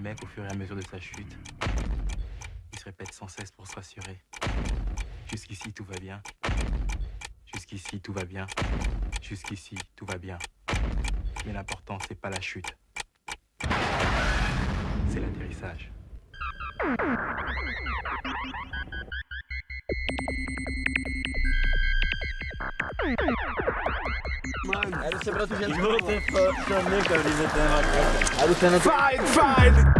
Le mec, au fur et à mesure de sa chute, il se répète sans cesse pour se rassurer. Jusqu'ici, tout va bien. Jusqu'ici, tout va bien. Jusqu'ici, tout va bien. Mais l'important, c'est pas la chute. C'est l'atterrissage. Mann. Ja, das ist aber natürlich ein What Fight, fight!